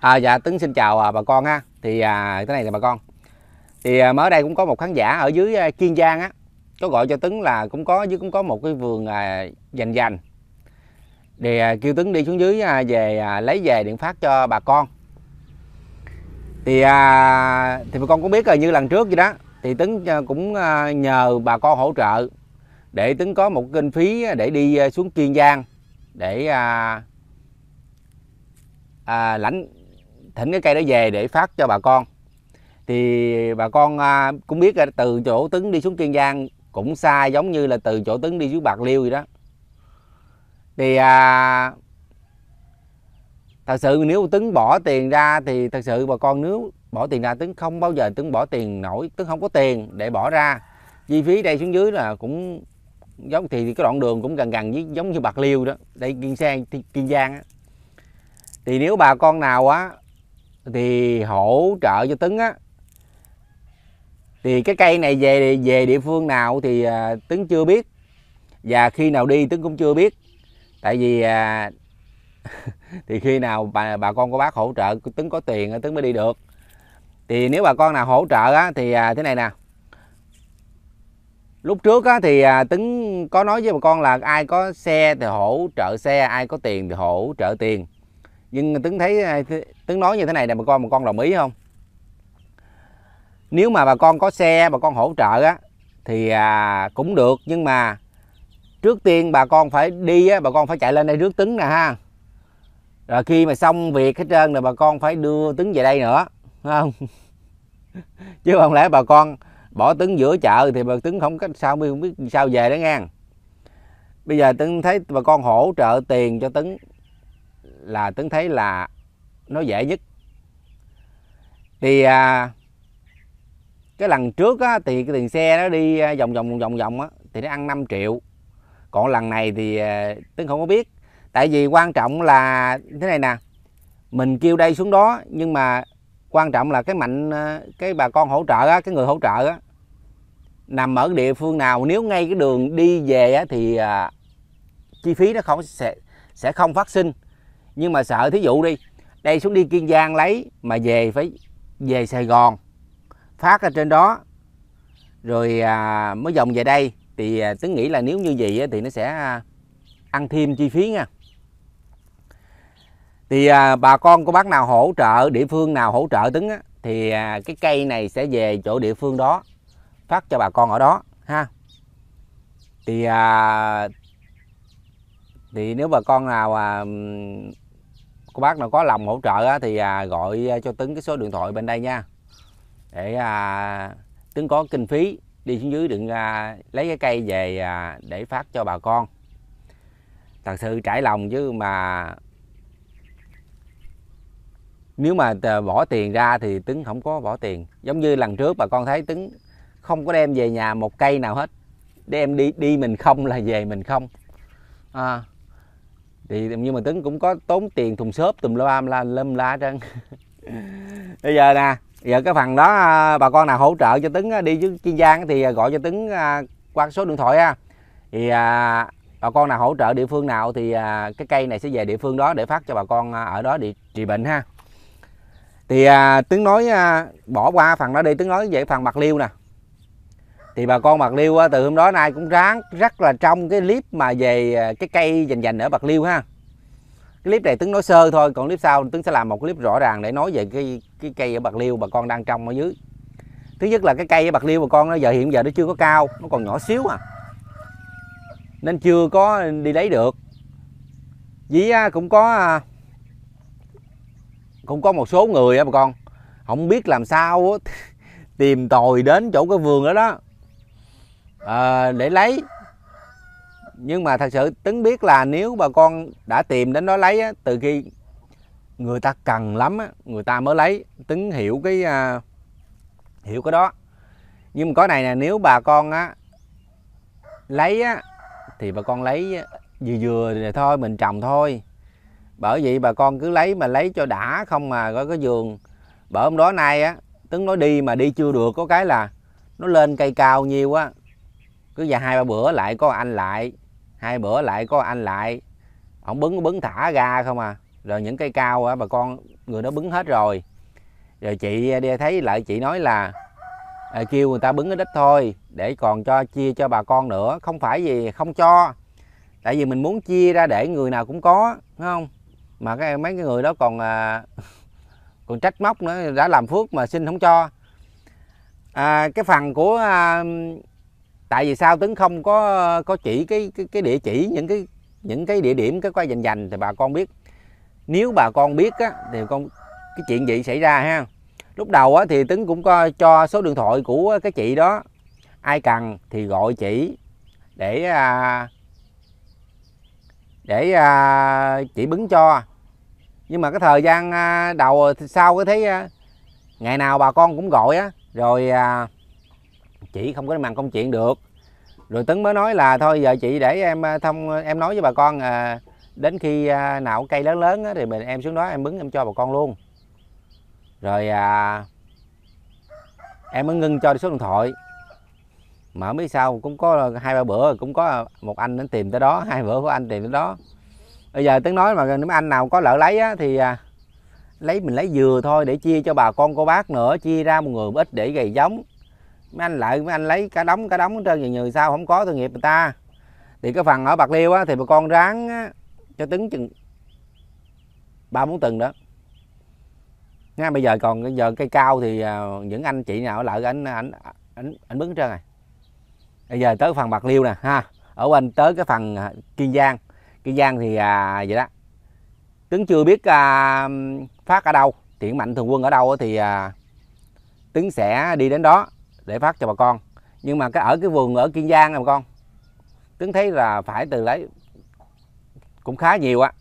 À, dạ Tấn xin chào à, bà con ha. Thì à, cái này là bà con. Thì à, mới đây cũng có một khán giả ở dưới à, Kiên Giang á, có gọi cho Tấn là cũng có dưới cũng có một cái vườn à, dành dành. Thì à, kêu Tấn đi xuống dưới à, về à, lấy về điện phát cho bà con. Thì à, thì bà con cũng biết rồi như lần trước vậy đó. Thì Tấn à, cũng à, nhờ bà con hỗ trợ để Tấn có một kinh phí để đi à, xuống Kiên Giang để à, à, lãnh thỉnh cái cây đó về để phát cho bà con. Thì bà con à, cũng biết là từ chỗ tấn đi xuống kiên giang cũng xa giống như là từ chỗ tấn đi xuống bạc liêu vậy đó. Thì à, thật sự nếu tấn bỏ tiền ra thì thật sự bà con nếu bỏ tiền ra tấn không bao giờ tấn bỏ tiền nổi tấn không có tiền để bỏ ra. Chi phí đây xuống dưới là cũng giống thì cái đoạn đường cũng gần gần với giống như bạc liêu đó đây kiên giang kiên giang á. Thì nếu bà con nào á thì hỗ trợ cho tấn á. Thì cái cây này về về địa phương nào thì à, tấn chưa biết. Và khi nào đi tấn cũng chưa biết. Tại vì à, thì khi nào bà bà con có bác hỗ trợ tấn có tiền tấn mới đi được. Thì nếu bà con nào hỗ trợ á thì à, thế này nè. Lúc trước á, thì à, tấn có nói với bà con là ai có xe thì hỗ trợ xe ai có tiền thì hỗ trợ tiền nhưng tướng thấy à, tướng nói như thế này nè bà con bà con đồng ý không? Nếu mà bà con có xe bà con hỗ trợ á thì à, cũng được. Nhưng mà trước tiên bà con phải đi á bà con phải chạy lên đây rước tướng nè ha. Rồi khi mà xong việc hết trơn rồi bà con phải đưa tướng về đây nữa không? Chứ không lẽ bà con bỏ tướng giữa chợ thì bà tướng không cách sao không biết sao về đó nghe. Bây giờ tướng thấy bà con hỗ trợ tiền cho tướng là tấn thấy là nó dễ nhất. Thì à, cái lần trước á, thì cái tiền xe nó đi à, vòng vòng vòng vòng á thì nó ăn 5 triệu. Còn lần này thì à, tấn không có biết. Tại vì quan trọng là thế này nè mình kêu đây xuống đó nhưng mà quan trọng là cái mạnh à, cái bà con hỗ trợ á, cái người hỗ trợ á, nằm ở địa phương nào nếu ngay cái đường đi về á, thì à, chi phí nó không sẽ sẽ không phát sinh nhưng mà sợ thí dụ đi đây xuống đi kiên giang lấy mà về phải về sài gòn phát ở trên đó. Rồi à, mới vòng về đây thì à, tính nghĩ là nếu như vậy thì nó sẽ à, ăn thêm chi phí nha. Thì à, bà con của bác nào hỗ trợ địa phương nào hỗ trợ tính á, thì à, cái cây này sẽ về chỗ địa phương đó phát cho bà con ở đó ha. Thì à, thì nếu bà con nào à, cô bác nào có lòng hỗ trợ á, thì à, gọi à, cho Tấn cái số điện thoại bên đây nha. Để à, Tấn có kinh phí đi xuống dưới đừng à, lấy cái cây về à, để phát cho bà con. Thật sự trải lòng chứ mà nếu mà bỏ tiền ra thì Tấn không có bỏ tiền. Giống như lần trước bà con thấy Tấn không có đem về nhà một cây nào hết. Đem đi đi mình không là về mình không. À, thì nhưng mà Tấn cũng có tốn tiền thùng xốp tùm la la lâm la trơn. Bây giờ nè giờ cái phần đó à, bà con nào hỗ trợ cho Tấn à, đi với Kiên Giang thì à, gọi cho Tấn qua số điện thoại ha. Thì à, bà con nào hỗ trợ địa phương nào thì à, cái cây này sẽ về địa phương đó để phát cho bà con ở đó để trị bệnh ha. Thì à, Tấn nói à, bỏ qua phần đó đi. Tấn nói về phần bạc liêu nè thì bà con bạc liêu từ hôm đó nay cũng ráng, rất là trong cái clip mà về à, cái cây dành dành ở bạc liêu ha. Cái clip này tướng nói sơ thôi, còn clip sau tướng sẽ làm một clip rõ ràng để nói về cái cái cây ở bạc liêu bà con đang trong ở dưới. Thứ nhất là cái cây ở bạc liêu bà con nó giờ hiện giờ nó chưa có cao, nó còn nhỏ xíu à. Nên chưa có đi lấy được. Dĩ cũng có à, cũng có một số người á bà con, không biết làm sao tìm tòi đến chỗ cái vườn đó đó à, để lấy. Nhưng mà thật sự tính biết là nếu bà con đã tìm đến đó lấy á, từ khi người ta cần lắm á, người ta mới lấy tính hiểu cái à, hiểu cái đó. Nhưng mà có này nè nếu bà con á lấy á thì bà con lấy vừa vừa thì thôi mình trồng thôi. Bởi vậy bà con cứ lấy mà lấy cho đã không mà có cái vườn bởi hôm đó nay á tính nói đi mà đi chưa được có cái là nó lên cây cao nhiều á cứ ra hai ba bữa lại có anh lại hai bữa lại có anh lại. Ông bứng bứng thả ra không à. Rồi những cây cao á bà con người đó bứng hết rồi. Rồi chị đi thấy lại chị nói là à, kêu người ta bứng cái ít thôi để còn cho chia cho bà con nữa. Không phải gì không cho tại vì mình muốn chia ra để người nào cũng có đúng không? Mà cái mấy cái người đó còn à, còn trách móc nữa đã làm phước mà xin không cho. À, cái phần của à, tại vì sao tấn không có có chỉ cái cái, cái địa chỉ những cái những cái địa điểm cái quay dành dành thì bà con biết. Nếu bà con biết á, thì con cái chuyện gì xảy ra ha? Lúc đầu á, thì tấn cũng có cho số điện thoại của cái chị đó. Ai cần thì gọi chị để à, để à, chị bứng cho. Nhưng mà cái thời gian à, đầu sau cái thấy à, ngày nào bà con cũng gọi á. Rồi à, chị không có màn công chuyện được. Rồi tấn mới nói là thôi giờ chị để em à, thông em nói với bà con à, đến khi à, nào cây lớn lớn á, thì mình em xuống đó em bứng em cho bà con luôn. Rồi à, em mới ngưng cho số điện thoại. Mà mới sao cũng có hai ba bữa cũng có một anh đến tìm tới đó hai bữa có anh tìm tới đó. Bây giờ tấn nói mà nếu anh nào có lỡ lấy á, thì à, lấy mình lấy dừa thôi để chia cho bà con cô bác nữa chia ra một người một ít để gầy giống mấy anh lợi mấy anh lấy cả đống cả đống hết trơn nhiều sao không có thương nghiệp người ta. Thì cái phần ở bạc liêu á, thì bà con ráng á, cho tính chừng ba bốn tuần đó. Nha, bây giờ còn giờ cây cao thì à, những anh chị nào lợi anh anh anh anh bứng trơn rồi. Bây giờ tới phần bạc liêu nè ha. Ở bên tới cái phần à, kiên giang. Kiên giang thì à, vậy đó. Tướng chưa biết à, phát ở đâu thiện mạnh thường quân ở đâu thì à, tướng sẽ đi đến đó để phát cho bà con. Nhưng mà cái ở cái vườn ở kiên giang nè bà con tướng thấy là phải từ lấy cũng khá nhiều á.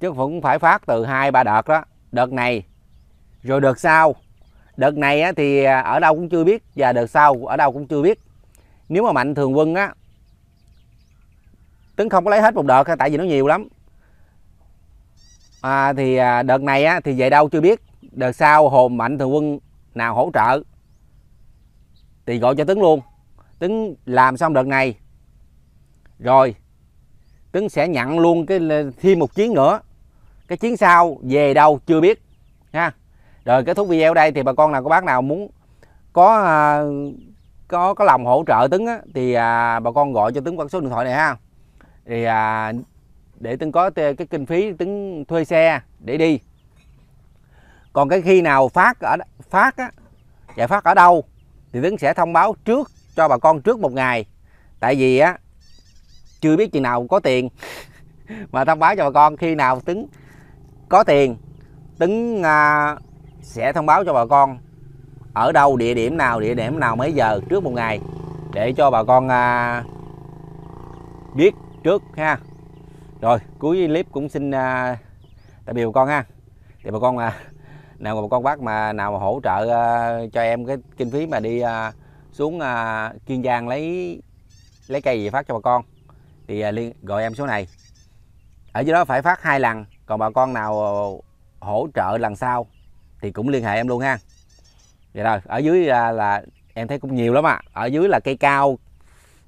Chứ cũng phải phát từ hai ba đợt đó. Đợt này rồi đợt sau. Đợt này á, thì ở đâu cũng chưa biết và đợt sau ở đâu cũng chưa biết. Nếu mà mạnh thường quân á tướng không có lấy hết một đợt tại vì nó nhiều lắm. À, thì à, đợt này á, thì về đâu chưa biết. Đợt sau hồn mạnh thường quân nào hỗ trợ thì gọi cho Tuấn luôn. Tuấn làm xong đợt này rồi Tuấn sẽ nhận luôn cái thêm một chuyến nữa. Cái chuyến sau về đâu chưa biết ha. Rồi kết thúc video đây thì bà con nào có bác nào muốn có à, có có lòng hỗ trợ Tuấn á, thì à, bà con gọi cho Tuấn qua số điện thoại này ha. Thì à, để Tuấn có cái kinh phí Tuấn thuê xe để đi. Còn cái khi nào phát ở phát á giải phát ở đâu thì tuấn sẽ thông báo trước cho bà con trước một ngày. Tại vì á chưa biết chừng nào có tiền. Mà thông báo cho bà con khi nào tuấn có tiền tuấn à, sẽ thông báo cho bà con ở đâu địa điểm nào địa điểm nào mấy giờ trước một ngày. Để cho bà con à, biết trước ha. Rồi cuối clip cũng xin à, tạm biệt bà con ha. Thì bà con à, nào mà con bác mà nào mà hỗ trợ uh, cho em cái kinh phí mà đi uh, xuống uh, kiên giang lấy lấy cây gì phát cho bà con thì uh, liên gọi em số này. Ở dưới đó phải phát hai lần còn bà con nào hỗ trợ lần sau thì cũng liên hệ em luôn ha. Vậy rồi ở dưới là, là em thấy cũng nhiều lắm ạ. À. ở dưới là cây cao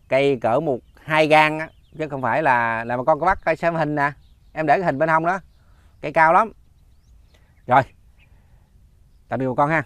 cây cỡ một hai gan á chứ không phải là là mà con có bắt coi xem hình nè. Em để cái hình bên hông đó cây cao lắm. Rồi tạm biệt bà con ha.